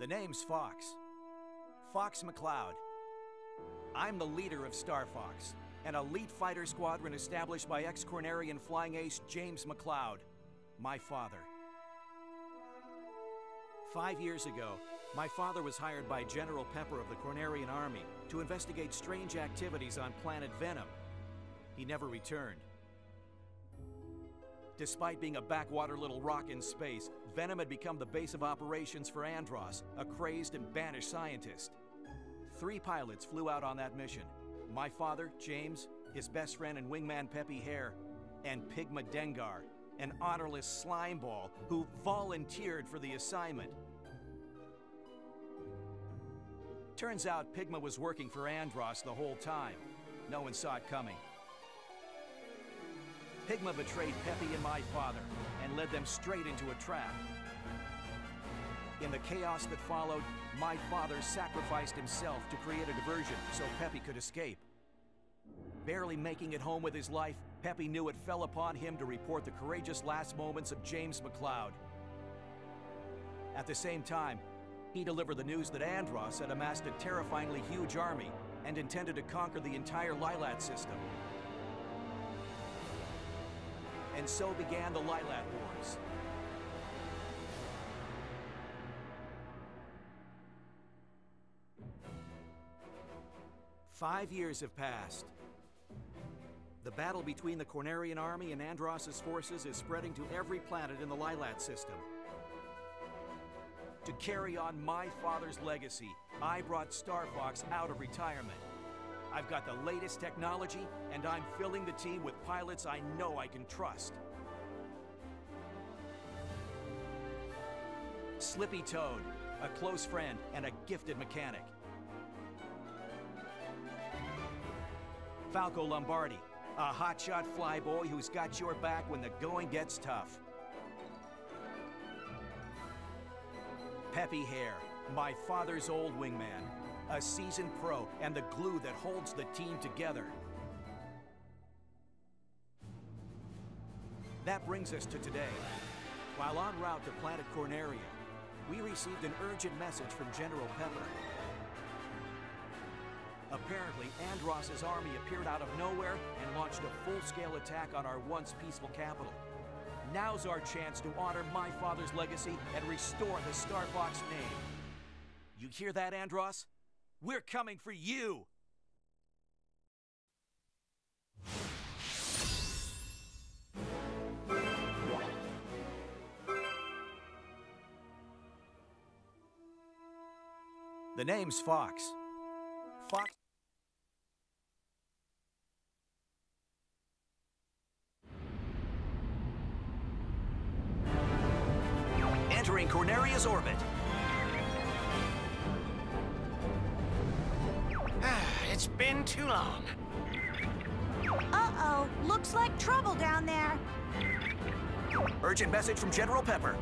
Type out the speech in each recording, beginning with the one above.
The name's Fox. Fox McCloud. I'm the leader of Star Fox, an elite fighter squadron established by ex-Cornerian flying ace James McCloud, my father. Five years ago, my father was hired by General Pepper of the Cornerian Army to investigate strange activities on planet Venom. He never returned. Despite being a backwater little rock in space, Venom had become the base of operations for Andross, a crazed and banished scientist. Three pilots flew out on that mission. My father, James, his best friend and wingman Peppy Hare, and Pigma Dengar, an honorless slimeball who volunteered for the assignment. Turns out Pigma was working for Andross the whole time. No one saw it coming. Pigma betrayed Peppy and my father and led them straight into a trap. In the chaos that followed, my father sacrificed himself to create a diversion so Peppy could escape. Barely making it home with his life, Peppy knew it fell upon him to report the courageous last moments of James McCloud. At the same time, he delivered the news that Andross had amassed a terrifyingly huge army and intended to conquer the entire Lylat system. And so began the Lylat Wars. Five years have passed. The battle between the Cornerian army and Andross's forces is spreading to every planet in the Lylat system. To carry on my father's legacy, I brought Star Fox out of retirement. I've got the latest technology, and I'm filling the team with pilots I know I can trust. Slippy Toad, a close friend and a gifted mechanic. Falco Lombardi, a hotshot flyboy who's got your back when the going gets tough. Peppy Hare, my father's old wingman, a seasoned pro and the glue that holds the team together. That brings us to today. While en route to planet Corneria, we received an urgent message from General Pepper. Apparently, Andross's army appeared out of nowhere and launched a full-scale attack on our once peaceful capital. Now's our chance to honor my father's legacy and restore the Star Fox name. You hear that, Andross? We're coming for you! The name's Fox. Fox. Entering Corneria's orbit. It's been too long. Uh-oh, looks like trouble down there. Urgent message from General Pepper.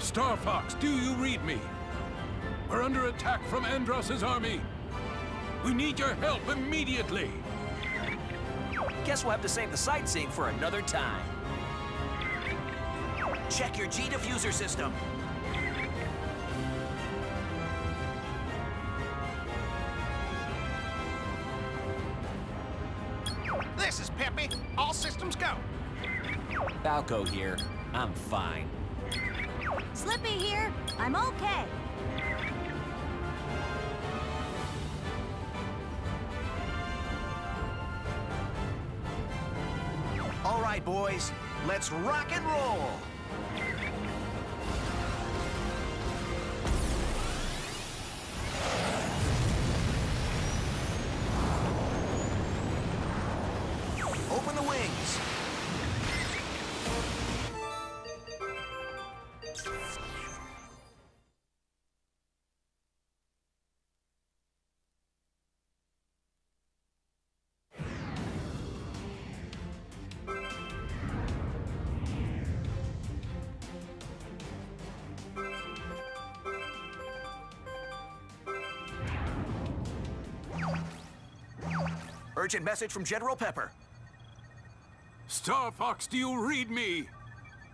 Star Fox, do you read me? We're under attack from Andross's army. We need your help immediately. Guess we'll have to save the sightseeing for another time. Check your G diffuser system. Peppy. All systems go. Falco here. I'm fine. Slippy here. I'm okay. All right, boys. Let's rock and roll. Urgent message from General Pepper. Star Fox, do you read me?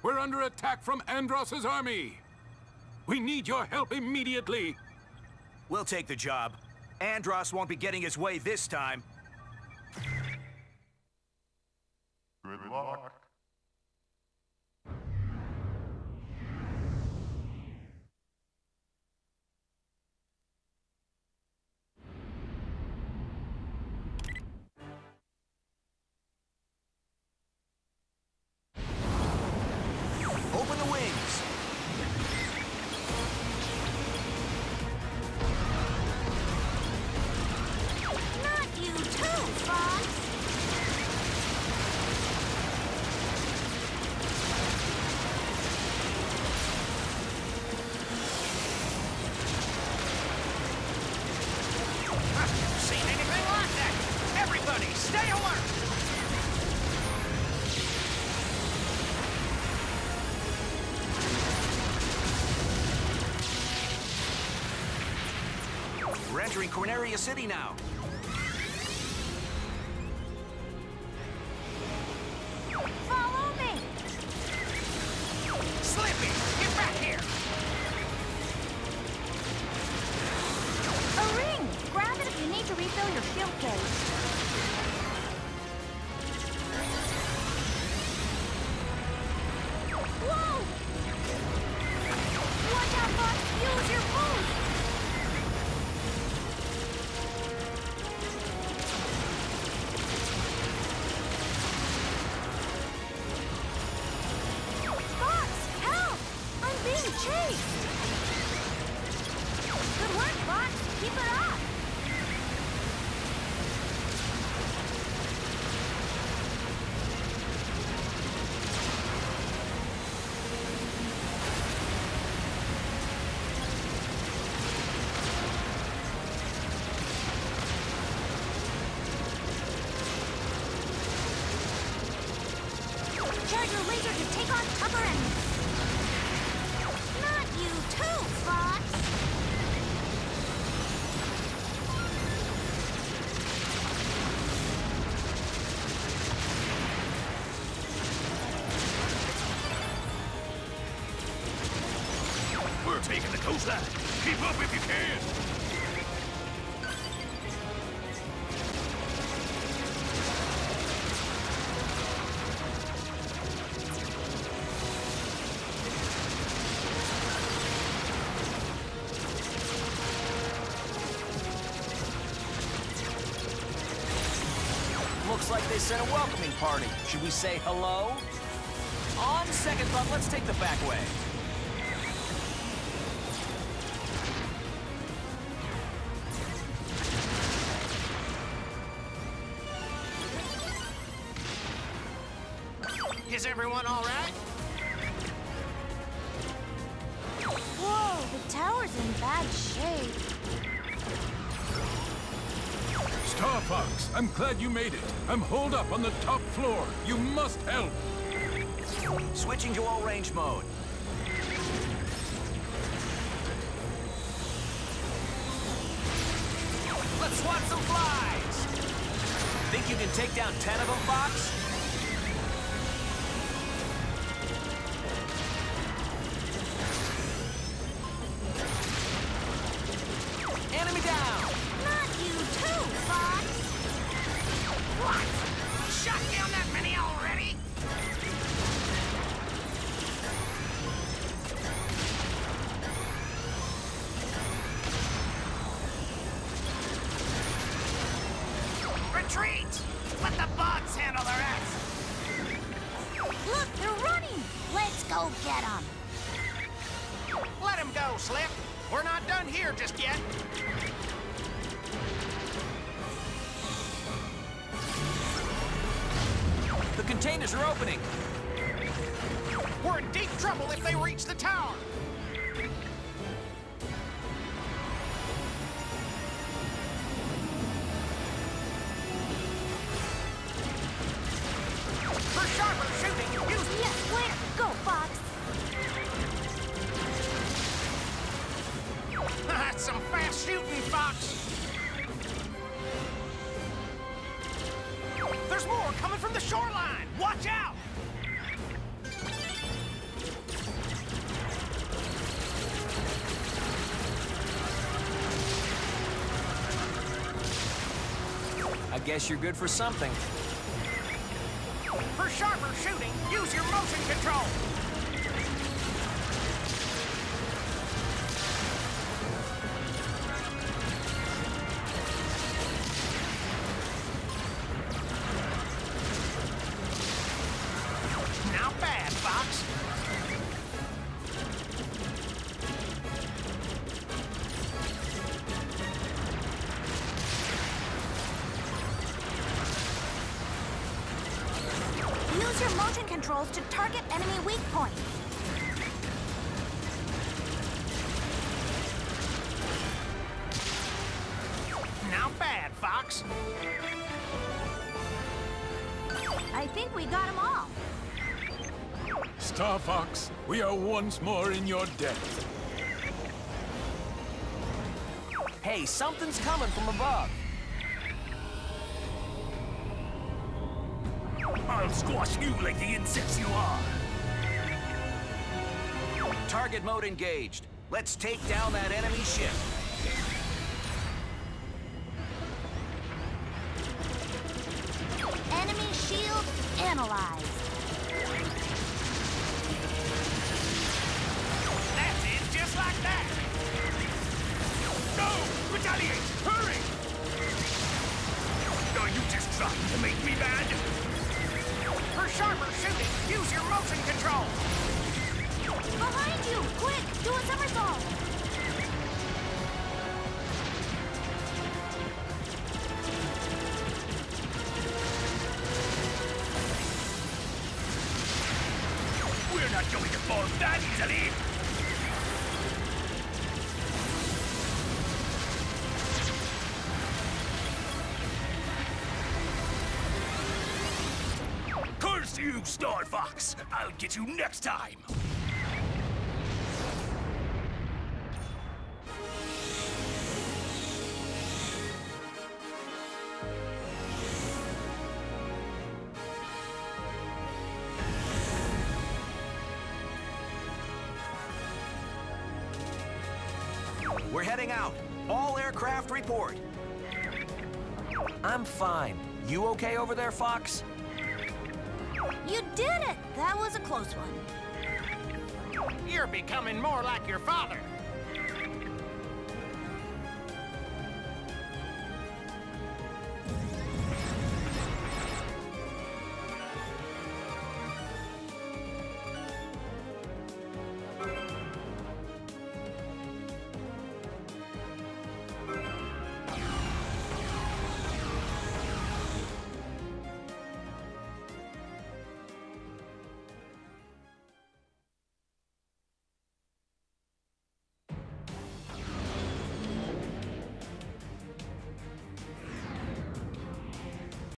We're under attack from Andross's army. We need your help immediately! We'll take the job. Andross won't be getting his way this time. We're entering Corneria City now. Taking the coastline! Keep up if you can! Looks like they sent a welcoming party. Should we say hello? On second thought, let's take the back way. Star Fox, I'm glad you made it. I'm holed up on the top floor. You must help. Switching to all range mode. Let's swat some flies! Think you can take down ten of them, Fox? Enemy down! Let him go, Slip! We're not done here just yet! The containers are opening. We're in deep trouble if they reach the tower! For sharper shooting, use Yes, where? Go, Fox! Guess you're good for something. For sharper shooting, use your motion control. Use your motion controls to target enemy weak points. Not bad, Fox. I think we got them all. Star Fox, we are once more in your debt. Hey, something's coming from above. I'll squash you like the insects you are. Target mode engaged. Let's take down that enemy ship. Enemy shield analyzed. That's it, just like that. No! Retaliate! Hurry! Are you just trying to make me mad? For sharper shooting, use your motion control. Behind you! Quick! Do a somersault! We're not going to fall that easily! Curse you, Star Fox! I'll get you next time! We're heading out. All aircraft report. I'm fine. You okay over there, Fox? You did it! That was a close one. You're becoming more like your father.